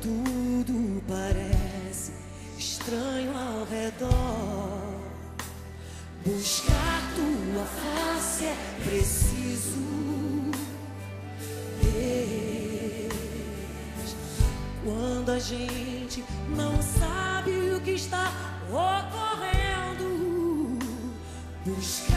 tudo parece estranho ao redor. Buscar tua face é preciso. Quando a gente não sabe o que está ocorrendo, buscar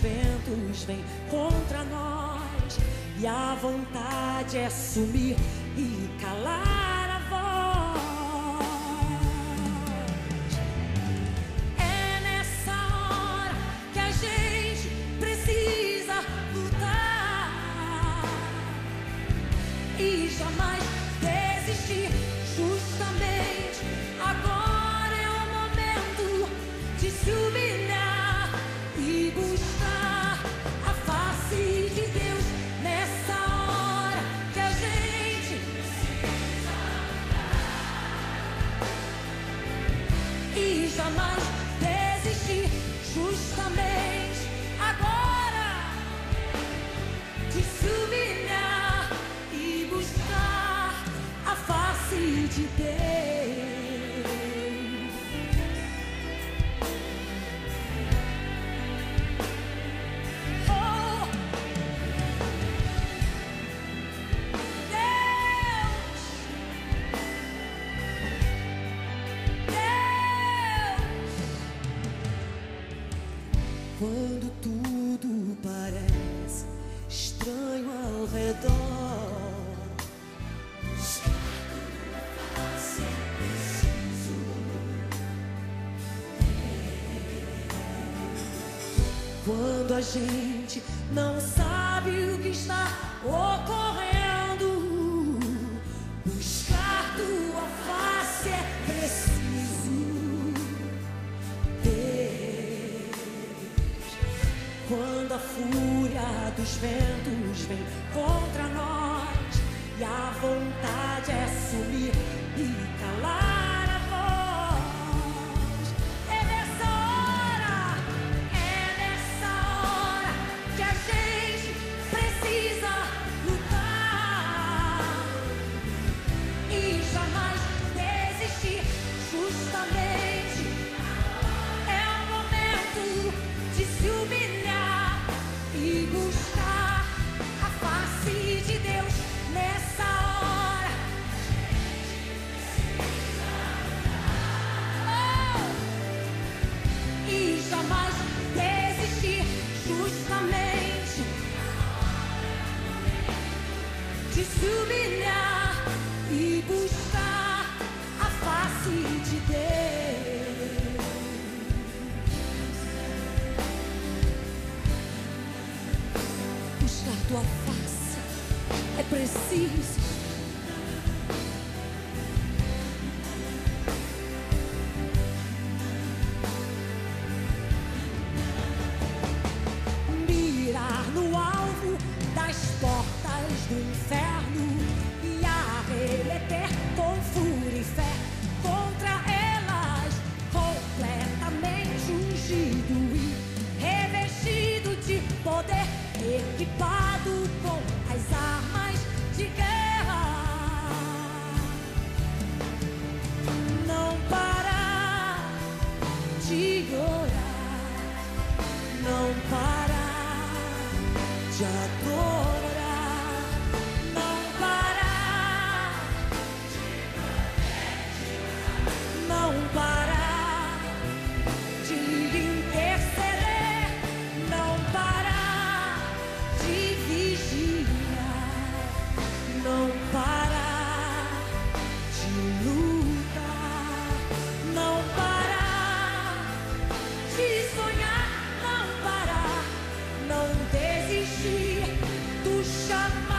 ventos vem contra nós e a vontade é sumir e calar a voz. É nessa hora que a gente precisa lutar e jamais desistir. Justamente agora é o momento de se humilhar e jamais desistir. Justamente agora de se humilhar e buscar a face de Deus. Quando a gente não sabe o que está ocorrendo, dos ventos vem contra nós e a vontade é sumir e calar se humilhar e buscar a face de Deus. Buscar tua face é preciso. shot.